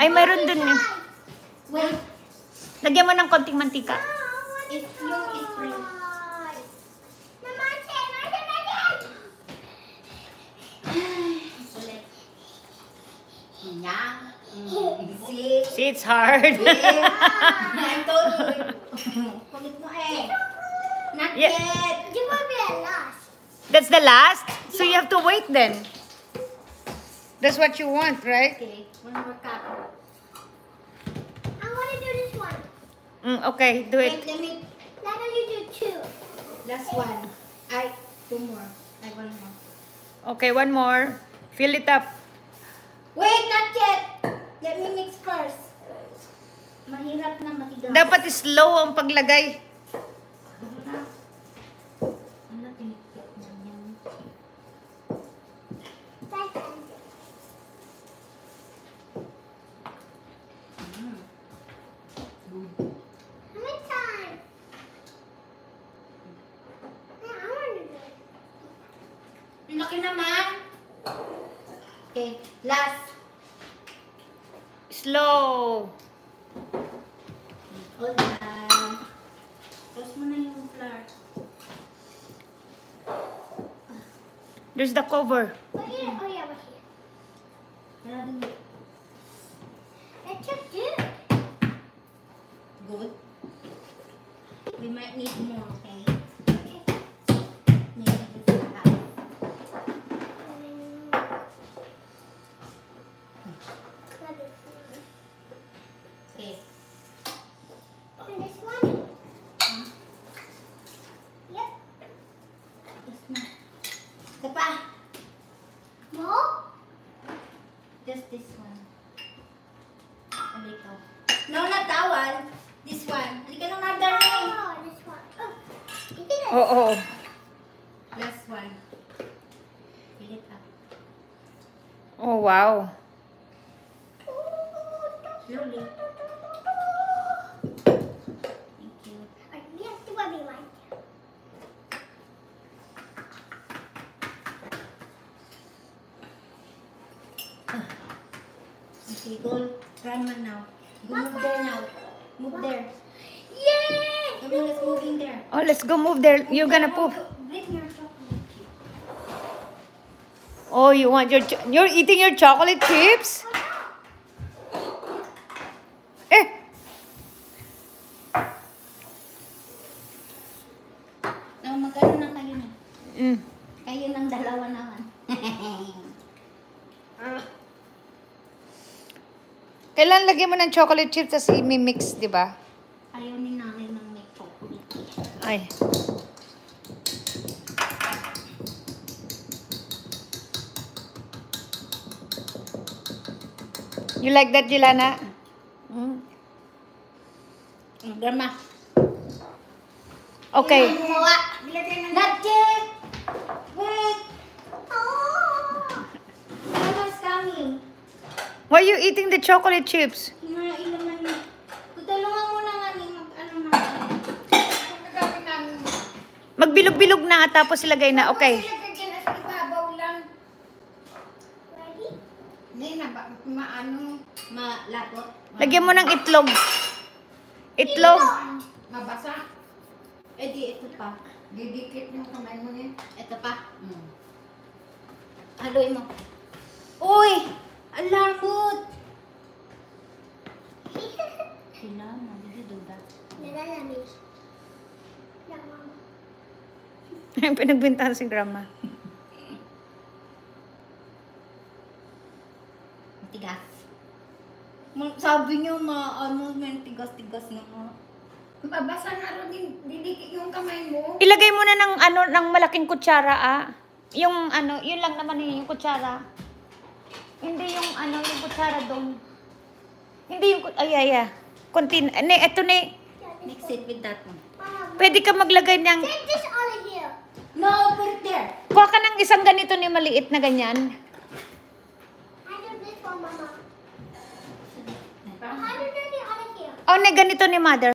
Ay, mayroon dun eh. Wait, Lagyan mo ng konting mantika. if yung Easy. See, it's hard. Eh. Yeah. yet. That's the last? So you have to wait then. That's what you want, right? Okay, one more cup. Mm, okay, do Wait, it. let me, last one. I, two more. I one more. Okay, one more. Fill it up. Wait, not yet. Let me mix first. Mahirap na matigas. Dapat slow ang paglagay. Ano, tinikit na yan. Ang laki naman. Okay, last. Slow. Hold on. Close mo na yung flour. There's the cover. Wala din. Good. We might need more, okay? Maybe this is half. Okay. Yes, ma'am. Ito pa. Just this one. A little. No, not that one. This one. Halika na, mother. Oo. Oh, Last one. Fill it up. oh, wow. Slowly. Thank you. Okay, go. Grandma now. Move there now. Move there. Yay! Let's move in there. Oh, let's go move there. You're gonna poop. Oh, you want your... You're eating your chocolate chips? Eh! No, magkano na kayo na? Mm. Kayo ng dalawa naman. Kailan lagyan mo ng chocolate chips tapos i-mix, di ba? Ayaw ni nanay ng may chocolate. Ay. You like that, Jelana? Mm. Mm, Grandma. Okay. Yet. Wait. Why are you eating the chocolate chips? Ano. Magbilog-bilog na tapos ilagay na. Okay. Lagyan mo ng itlog. Itlog. Mabasa. Eh di, ito pa. Didikit yung kamay mo niya. Ito pa. Mm. Haluin mo. Uy! Alarmot! Kailangan, hindi duda. Pinagbintahan si grandma. Tigas. Sabi niyo, ma, ano, may tigas-tigas na nga. Mabasa na rin, didikit yung kamay mo. Ilagay mo na ng ano ng malaking kutsara ah. Yung ano, yun lang naman yung kutsara. Hindi yung ano, yung kutsara doon. Hindi yung ay ay ay. Konti, ne, eto ne. Mix it with that one. Pwede ka maglagay ng No, put it there. Kuha ka ng isang ganito ni maliit na ganyan. Oh, ne ganito ni mother.